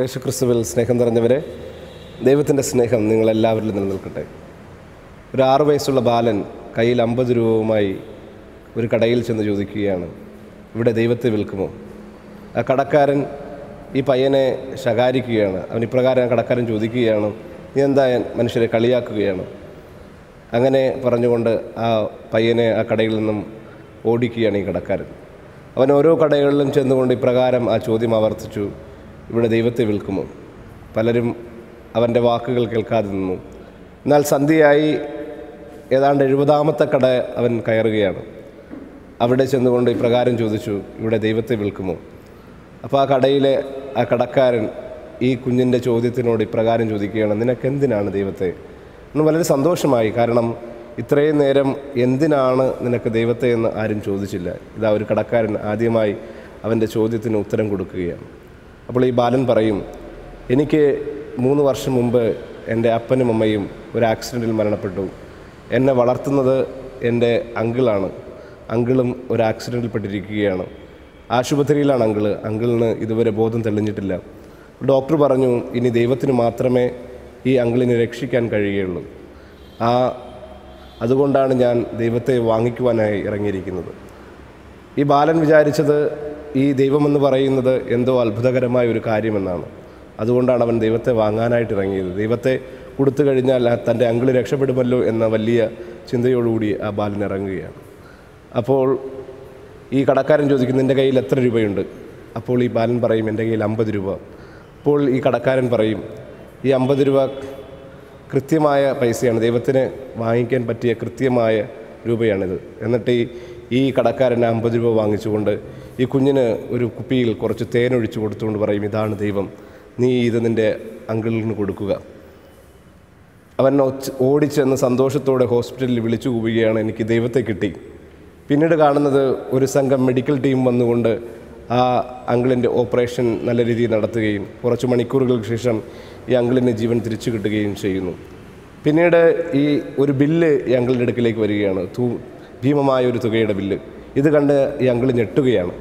യേശുക്രിസ്തുവിൽ സ്നേഹം നിറഞ്ഞവരെ ദൈവത്തിന്റെ സ്നേഹം നിങ്ങളെല്ലാവരിലും നിലനിൽക്കട്ടെ. ഒരു ആറു വയസ്സുള്ള ബാലൻ കയ്യിൽ അമ്പത് രൂപവുമായി ഒരു കടയിൽ ചെന്ന് ചോദിക്കുകയാണ് ഇവിടെ ദൈവത്തെ വിൽക്കുമോ? ആ കടക്കാരൻ ഈ പയ്യനെ ശകാരിക്കുകയാണ്. അവൻ ഇപ്രകാരം കടക്കാരൻ ചോദിക്കുകയാണ് നീ എന്താ മനുഷ്യരെ കളിയാക്കുകയാണ്? അങ്ങനെ പറഞ്ഞുകൊണ്ട് ആ പയ്യനെ ആ കടയിൽ നിന്നും ഓടിക്കുകയാണ് ഈ കടക്കാരൻ. അവൻ ഓരോ കടകളിലും ചെന്നുകൊണ്ട് ഇപ്രകാരം ആ ചോദ്യം ആവർത്തിച്ചു ഇവിടെ ദൈവത്തെ വിൽക്കുമോ? പലരും അവന്റെ വാക്കുകൾ കേൾക്കാതെ നിന്നു. എന്നാൽ സന്ധ്യയായി ഏതാണ്ട് എഴുപതാമത്തെ കട അവൻ കയറുകയാണ്. അവിടെ ചെന്നുകൊണ്ട് ഇപ്രകാരം ചോദിച്ചു ഇവിടെ ദൈവത്തെ വിൽക്കുമോ? അപ്പോൾ ആ കടയിലെ ആ കടക്കാരൻ ഈ കുഞ്ഞിന്റെ ചോദ്യത്തിനോട് ഇപ്രകാരം ചോദിക്കുകയാണ് നിനക്ക് എന്തിനാണ് ദൈവത്തെ? എന്ന് വളരെ സന്തോഷമായി കാരണം ഇത്രയും നേരം എന്തിനാണ് നിനക്ക് ദൈവത്തെ എന്ന് ആരും ചോദിച്ചില്ല. ഇതാ ഒരു കടക്കാരൻ ആദ്യമായി അവന്റെ ചോദ്യത്തിന് ഉത്തരം കൊടുക്കുകയാണ്. അപ്പോൾ ഈ ബാലൻ പറയും എനിക്ക് മൂന്ന് വർഷം മുമ്പ് എന്റെ അപ്പനും അമ്മയും ഒരു ആക്സിഡന്റിൽ മരണപ്പെട്ടു. എന്നെ വളർത്തുന്നത് എന്റെ അങ്കിളാണ്. അങ്കിളും ഒരു ആക്സിഡന്റിൽ പെട്ടിരിക്കുകയാണ്. ആശുപത്രിയിലാണ് അങ്കിൾ. അങ്കിളിന് ഇതുവരെ ബോധം തെളിഞ്ഞിട്ടില്ല. ഡോക്ടർ പറഞ്ഞു ഇനി ദൈവത്തിന് മാത്രമേ ഈ അങ്കിളിനെ രക്ഷിക്കാൻ കഴിയുകയുള്ളൂ. ആ അതുകൊണ്ടാണ് ഞാൻ ദൈവത്തെ വാങ്ങിക്കുവാനായി ഇറങ്ങിയിരിക്കുന്നത്. ഈ ബാലൻ വിചാരിച്ചത് ഈ ദൈവമെന്ന് പറയുന്നത് എന്തോ അത്ഭുതകരമായ ഒരു കാര്യമെന്നാണ്. അതുകൊണ്ടാണ് അവൻ ദൈവത്തെ വാങ്ങാനായിട്ട് ഇറങ്ങിയത്. ദൈവത്തെ കൊടുത്തു കഴിഞ്ഞാൽ തന്റെ അങ്കിൾ രക്ഷപ്പെടുമല്ലോ എന്ന വലിയ ചിന്തയോടുകൂടി ആ ബാലൻ ഇറങ്ങുകയാണ്. അപ്പോൾ ഈ കടക്കാരൻ ചോദിക്കും നിന്റെ കയ്യിൽ എത്ര രൂപയുണ്ട്? അപ്പോൾ ഈ ബാലൻ പറയും എന്റെ കയ്യിൽ അമ്പത് രൂപ. അപ്പോൾ ഈ കടക്കാരൻ പറയും ഈ അമ്പത് രൂപ കൃത്യമായ പൈസയാണ്. ദൈവത്തിന് വാങ്ങിക്കാൻ പറ്റിയ കൃത്യമായ രൂപയാണിത്. എന്നിട്ട് ഈ കടക്കാരൻ അമ്പത് രൂപ വാങ്ങിച്ചുകൊണ്ട് ഈ കുഞ്ഞിന് ഒരു കുപ്പിയിൽ കുറച്ച് തേനൊഴിച്ച് കൊടുത്തുകൊണ്ട് പറയും ഇതാണ് ദൈവം. നീ ഇത് നിന്റെ അങ്കിളിന് കൊടുക്കുക. അവൻ ഓടിച്ചെന്ന് സന്തോഷത്തോടെ ഹോസ്പിറ്റലിൽ വിളിച്ചു കൂവുകയാണ് എനിക്ക് ദൈവത്തെ കിട്ടി. പിന്നീട് കാണുന്നത് ഒരു സംഘം മെഡിക്കൽ ടീം വന്നുകൊണ്ട് ആ അങ്കിളിന്റെ ഓപ്പറേഷൻ നല്ല രീതിയിൽ നടത്തുകയും കുറച്ച് മണിക്കൂറുകൾക്ക് ശേഷം ഈ അങ്കിളിന് ജീവൻ തിരിച്ചു കിട്ടുകയും ചെയ്യുന്നു. പിന്നീട് ഈ ഒരു ബില്ല് ഈ അങ്കിളിന്റെ അടുക്കിലേക്ക് വരികയാണ്. ഭീമമായ ഒരു തുകയുടെ ബില്ല്. ഇത് കണ്ട് ഈ അങ്കിൾ ഞെട്ടുകയാണ്.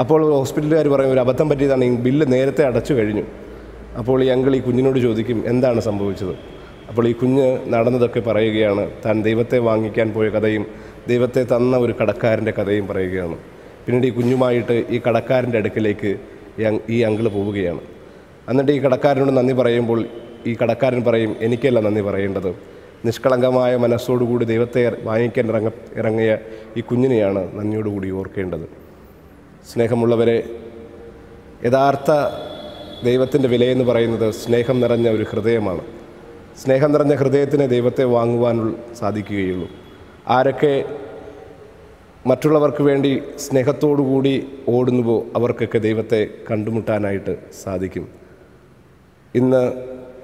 അപ്പോൾ ഹോസ്പിറ്റലുകാർ പറയും ഒരു അബദ്ധം പറ്റിയതാണ്. ഈ ബില്ല് നേരത്തെ അടച്ചു കഴിഞ്ഞു. അപ്പോൾ ഈ അങ്കിൾ ഈ കുഞ്ഞിനോട് ചോദിക്കും എന്താണ് സംഭവിച്ചത്? അപ്പോൾ ഈ കുഞ്ഞ് നടന്നതൊക്കെ പറയുകയാണ്. താൻ ദൈവത്തെ വാങ്ങിക്കാൻ പോയ കഥയും ദൈവത്തെ തന്ന ഒരു കടക്കാരന്റെ കഥയും പറയുകയാണ്. പിന്നീട് ഈ കുഞ്ഞുമായിട്ട് ഈ കടക്കാരന്റെ അടുക്കിലേക്ക് ഈ അങ്കിൾ പോവുകയാണ്. എന്നിട്ട് ഈ കടക്കാരനോട് നന്ദി പറയുമ്പോൾ ഈ കടക്കാരൻ പറയും എനിക്കല്ല നന്ദി പറയേണ്ടത്. നിഷ്കളങ്കമായ മനസ്സോടുകൂടി ദൈവത്തെ വാങ്ങിക്കാൻ ഇറങ്ങ ഇറങ്ങിയ ഈ കുഞ്ഞിനെയാണ് നന്ദിയോടുകൂടി ഓർക്കേണ്ടത്. സ്നേഹമുള്ളവരെ യഥാർത്ഥ ദൈവത്തിന്റെ വിലയെന്ന് പറയുന്നത് സ്നേഹം നിറഞ്ഞ ഒരു ഹൃദയമാണ്. സ്നേഹം നിറഞ്ഞ ഹൃദയത്തിന് ദൈവത്തെ വാങ്ങുവാൻ സാധിക്കുകയുള്ളൂ. ആരൊക്കെ മറ്റുള്ളവർക്ക് വേണ്ടി സ്നേഹത്തോടുകൂടി ഓടുന്നുവോ അവർക്കൊക്കെ ദൈവത്തെ കണ്ടുമുട്ടാനായിട്ട് സാധിക്കും. ഇന്ന്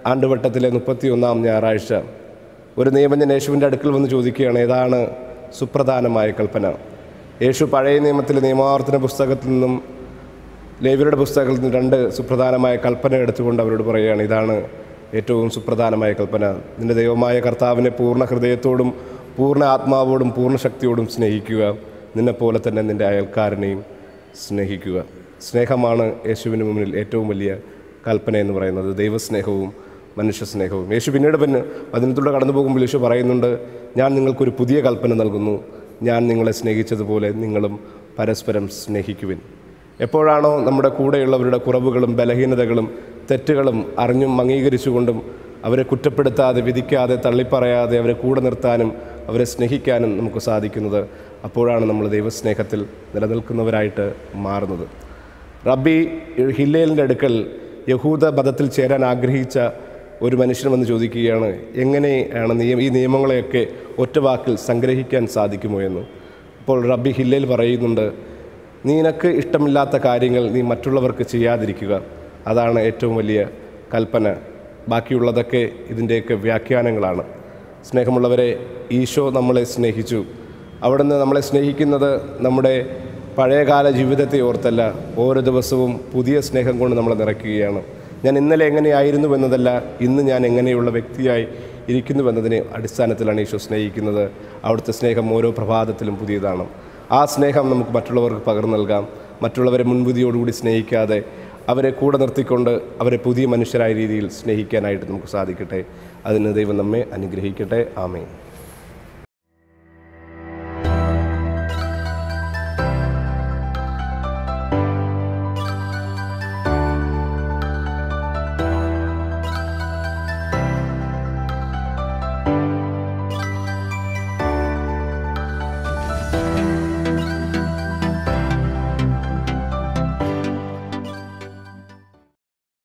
ആണ്ടുവട്ടത്തിലെ മുപ്പത്തിയൊന്നാം ഞായറാഴ്ച ഒരു നിയമജ്ഞൻ യേശുവിന്റെ അടുക്കൽ വന്ന് ചോദിക്കുകയാണ് ഏതാണ് സുപ്രധാനമായ കൽപ്പന? യേശു പഴയ നിയമത്തിലെ നിയമാവർത്തന പുസ്തകത്തിൽ നിന്നും ലേവിയുടെ പുസ്തകത്തിൽ നിന്നും രണ്ട് സുപ്രധാനമായ കൽപ്പന എടുത്തുകൊണ്ട് അവരോട് പറയുകയാണ് ഇതാണ് ഏറ്റവും സുപ്രധാനമായ കൽപ്പന. നിന്റെ ദൈവമായ കർത്താവിനെ പൂർണ ഹൃദയത്തോടും പൂർണ ആത്മാവോടും പൂർണ ശക്തിയോടും സ്നേഹിക്കുക. നിന്നെപ്പോലെ തന്നെ നിന്റെ അയൽക്കാരനെയും സ്നേഹിക്കുക. സ്നേഹമാണ് യേശുവിന് മുന്നിൽ ഏറ്റവും വലിയ കൽപ്പന എന്ന് പറയുന്നത്. ദൈവസ്നേഹവും മനുഷ്യ സ്നേഹവും യേശു പിന്നീട് പിന്നെ വചനത്തിലൂടെ കടന്നു പോകുമ്പോൾ യേശു പറയുന്നുണ്ട് ഞാൻ നിങ്ങൾക്കൊരു പുതിയ കൽപ്പന നൽകുന്നു. ഞാൻ നിങ്ങളെ സ്നേഹിച്ചതുപോലെ നിങ്ങളും പരസ്പരം സ്നേഹിക്കുവിൻ. എപ്പോഴാണോ നമ്മുടെ കൂടെയുള്ളവരുടെ കുറവുകളും ബലഹീനതകളും തെറ്റുകളും അറിഞ്ഞും അംഗീകരിച്ചുകൊണ്ടും അവരെ കുറ്റപ്പെടുത്താതെ വിധിക്കാതെ തള്ളിപ്പറയാതെ അവരെ കൂടെ നിർത്താനും അവരെ സ്നേഹിക്കാനും നമുക്ക് സാധിക്കുന്നത് അപ്പോഴാണ് നമ്മൾ ദൈവസ്നേഹത്തിൽ നിലനിൽക്കുന്നവരായിട്ട് മാറുന്നത്. റബ്ബി ഹില്ലേലിന്റെ അടുക്കൽ യഹൂദ മതത്തിൽ ചേരാൻ ആഗ്രഹിച്ച ഒരു മനുഷ്യൻ വന്ന് ചോദിക്കുകയാണ് എങ്ങനെയാണ് നിയമ ഈ നിയമങ്ങളെയൊക്കെ ഒറ്റ വാക്കിൽ സംഗ്രഹിക്കാൻ സാധിക്കുമോ എന്ന്? അപ്പോൾ റബ്ബി ഹില്ലയിൽ പറയുന്നുണ്ട് നിനക്ക് ഇഷ്ടമില്ലാത്ത കാര്യങ്ങൾ നീ മറ്റുള്ളവർക്ക് ചെയ്യാതിരിക്കുക. അതാണ് ഏറ്റവും വലിയ കൽപ്പന. ബാക്കിയുള്ളതൊക്കെ ഇതിന്റെയൊക്കെ വ്യാഖ്യാനങ്ങളാണ്. സ്നേഹമുള്ളവരെ ഈശോ നമ്മളെ സ്നേഹിച്ചു. അവിടുന്ന് നമ്മളെ സ്നേഹിക്കുന്നത് നമ്മുടെ പഴയകാല ജീവിതത്തെ ഓർത്തല്ല ഓരോ ദിവസവും പുതിയ സ്നേഹം കൊണ്ട് നമ്മളെ നിറയ്ക്കുകയാണ്. ഞാൻ ഇന്നലെ എങ്ങനെയായിരുന്നു എന്നതല്ല ഇന്ന് ഞാൻ എങ്ങനെയുള്ള വ്യക്തിയായി ഇരിക്കുന്നുവെന്നതിനെ അടിസ്ഥാനത്തിലാണ് ഈശോ സ്നേഹിക്കുന്നത്. അവിടുത്തെ സ്നേഹം ഓരോ പ്രഭാതത്തിലും പുതിയതാണ്. ആ സ്നേഹം നമുക്ക് മറ്റുള്ളവർക്ക് പകർന്നു നൽകാം. മറ്റുള്ളവരെ മുൻവിധിയോടുകൂടി സ്നേഹിക്കാതെ അവരെ കൂടെ നിർത്തിക്കൊണ്ട് അവരെ പുതിയ മനുഷ്യരായ രീതിയിൽ സ്നേഹിക്കാനായിട്ട് നമുക്ക് സാധിക്കട്ടെ. അതിന് ദൈവം നമ്മെ അനുഗ്രഹിക്കട്ടെ. ആമേൻ.